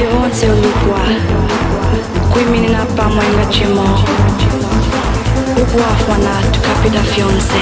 Tuli wote ulikuwa kwimina pamwe ngachimo ukwafwana tukapita fyonse